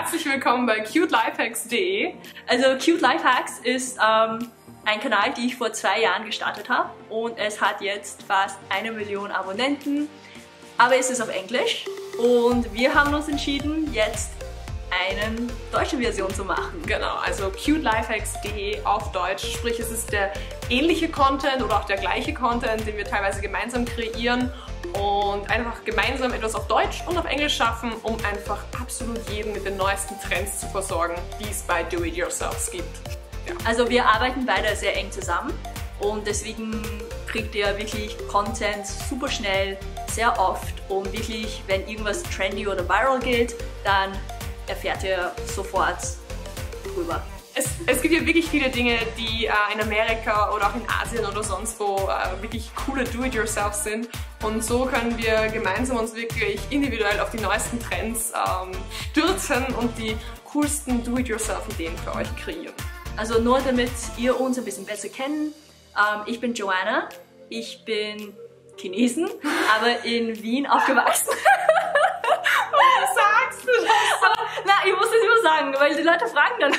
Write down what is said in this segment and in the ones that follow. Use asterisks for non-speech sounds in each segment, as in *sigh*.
herzlich willkommen bei cutelifehacks.de. Also Cute Lifehacks ist ähm, ein Kanal, den ich vor zwei Jahren gestartet habe. Und es hat jetzt fast eine Million Abonnenten, aber es ist auf Englisch. Und wir haben uns entschieden, jetzt eine deutsche Version zu machen. Genau, also cutelifehacks.de auf Deutsch, sprich es ist der ähnliche Content oder auch der gleiche Content, den wir teilweise gemeinsam kreieren und einfach gemeinsam etwas auf Deutsch und auf Englisch schaffen, um einfach absolut jeden mit den neuesten Trends zu versorgen, die es bei Do-It-Yourselfs gibt. Ja. Also wir arbeiten beide sehr eng zusammen und deswegen kriegt ihr wirklich Content super schnell, sehr oft und wirklich, wenn irgendwas trendy oder viral geht, dann erfährt ihr sofort drüber. Es, es, gibt ja wirklich viele Dinge, die äh, in Amerika oder auch in Asien oder sonst wo äh, wirklich coole Do-it-yourself sind. Und so können wir gemeinsam uns wirklich individuell auf die neuesten Trends ähm, stürzen und die coolsten Do-it-yourself-Ideen für euch kreieren. Also nur damit ihr uns ein bisschen besser kennt. Ähm, ich bin Joanna, ich bin Chinesen, *laughs* aber in Wien aufgewachsen. *laughs* ich muss das immer sagen, weil die Leute fragen dann.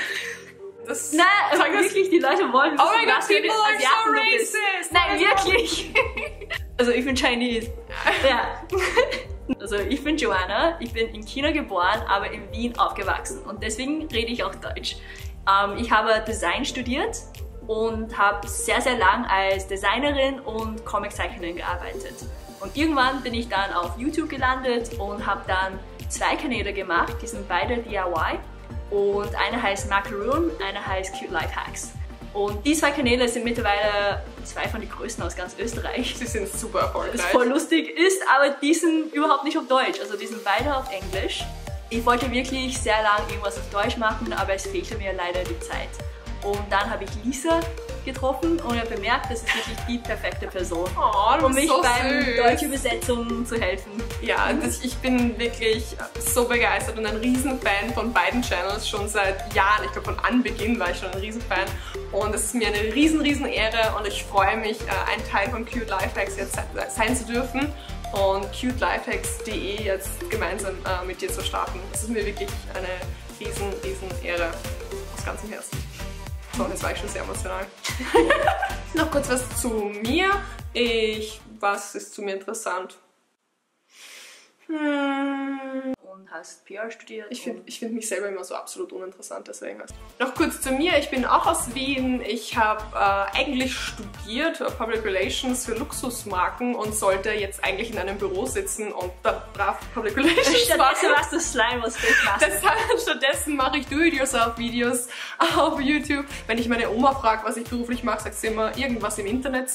Das Nein, aber wirklich, die Leute wollen wissen, oh my God, was people are so racist! Nein, wirklich! *laughs* also ich bin Chinese. ja. *laughs* Also ich bin Joanna, ich bin in China geboren, aber in Wien aufgewachsen und deswegen rede ich auch Deutsch. Ähm, ich habe Design studiert und habe sehr, sehr lang als Designerin und Comiczeichnerin gearbeitet. Und irgendwann bin ich dann auf YouTube gelandet und habe dann zwei Kanäle gemacht, die sind beide DIY und einer heißt Macaroon, einer heißt Cute Life Hacks. Und die zwei Kanäle sind mittlerweile zwei von den größten aus ganz Österreich. Sie sind super erfolgreich. Das voll lustig ist, aber die sind überhaupt nicht auf Deutsch. Also die sind beide auf Englisch. Ich wollte wirklich sehr lange irgendwas auf Deutsch machen, aber es fehlte mir leider die Zeit. Und dann habe ich Lisa getroffen und habe bemerkt, das ist wirklich die perfekte Person, oh, um mich so beim deutschen Übersetzung zu helfen. Ja, das, ich bin wirklich so begeistert und ein Riesenfan von beiden Channels, schon seit Jahren. Ich glaube, von Anbeginn war ich schon ein Riesenfan und es ist mir eine riesen, riesen Ehre und ich freue mich, äh, ein Teil von Cute Lifehacks jetzt sein zu dürfen und cutelifehacks.de jetzt gemeinsam äh, mit dir zu starten. Das ist mir wirklich eine riesen, riesen Ehre aus ganzem Herzen. So, jetzt war ich schon sehr emotional. *laughs* Noch kurz was zu mir. Ich, was ist zu mir interessant? Hm und hast PR studiert. Ich finde ich find mich selber immer so absolut uninteressant, deswegen. Noch kurz zu mir, ich bin auch aus Wien. Ich habe äh, eigentlich studiert äh, Public Relations für Luxusmarken und sollte jetzt eigentlich in einem Büro sitzen und da brav Public *laughs* Relations Stattdessen machen. machst du Slime, was Deshalb, Stattdessen mache ich Do-it-yourself-Videos auf YouTube. Wenn ich meine Oma frage, was ich beruflich mache, sagt sie immer irgendwas im Internet.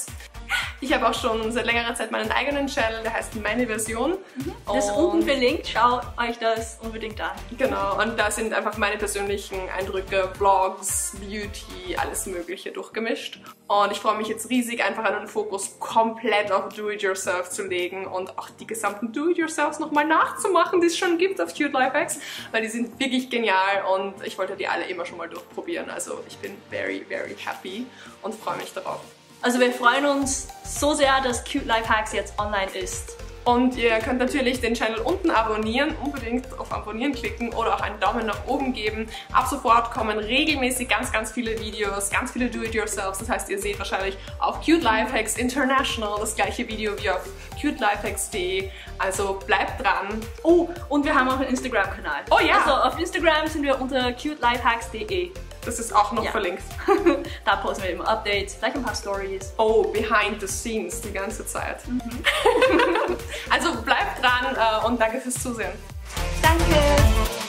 Ich habe auch schon seit längerer Zeit meinen eigenen Channel, der heißt Meine Version. Mhm. Das ist unten verlinkt, schaut euch das unbedingt an. Genau, und da sind einfach meine persönlichen Eindrücke, Vlogs, Beauty, alles mögliche durchgemischt. Und ich freue mich jetzt riesig, einfach einen Fokus komplett auf Do-It-Yourself zu legen und auch die gesamten Do-It-Yourselfs nochmal nachzumachen, die es schon gibt auf Cute Life Hacks, weil die sind wirklich genial und ich wollte die alle immer schon mal durchprobieren. Also ich bin very, very happy und freue mich darauf. Also wir freuen uns so sehr, dass Cute Life Hacks jetzt online ist. Und ihr könnt natürlich den Channel unten abonnieren, unbedingt auf Abonnieren klicken oder auch einen Daumen nach oben geben. Ab sofort kommen regelmäßig ganz, ganz viele Videos, ganz viele Do-It-Yourselfs. Das heißt, ihr seht wahrscheinlich auf Cute Lifehacks International das gleiche Video wie auf cutelifehacks.de. Also bleibt dran. Oh, und wir haben auch einen Instagram-Kanal. Oh ja! Also auf Instagram sind wir unter cutelifehacks.de. Das ist auch noch ja. verlinkt. *laughs* da posten wir immer Updates, vielleicht ein paar Stories. Oh, behind the scenes die ganze Zeit. Mhm. *laughs* also bleibt dran äh, und danke fürs Zusehen. Danke!